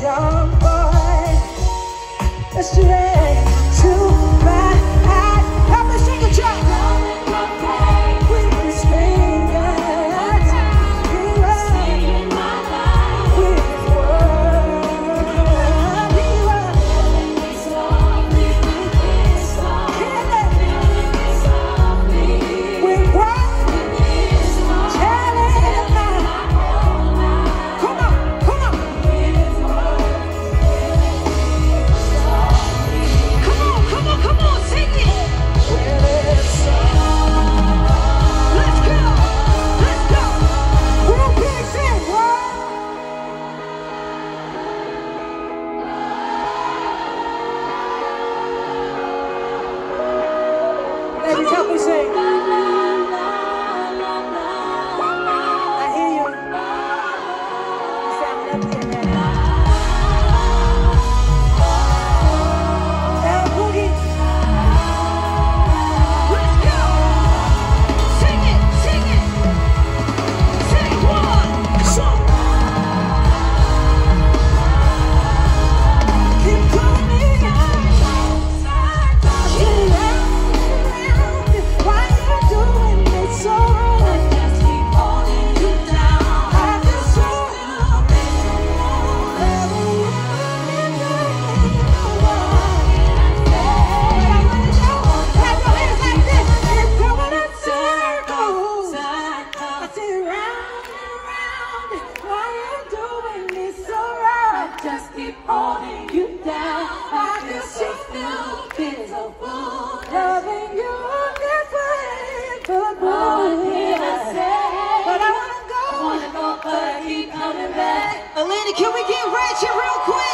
young boy. Straight to my Sound holding you down. I guess you still feels a loving you this way. But I say? But I wanna go. I wanna go, but I keep coming back. Elena, can we get ratchet real quick?